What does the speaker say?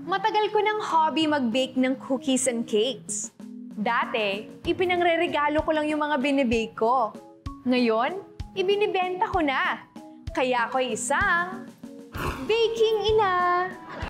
Matagal ko ng hobby mag-bake ng cookies and cakes. Dati, ipinangre-regalo ko lang yung mga binibake ko. Ngayon, ibinibenta ko na. Kaya ako'y isang baking ina.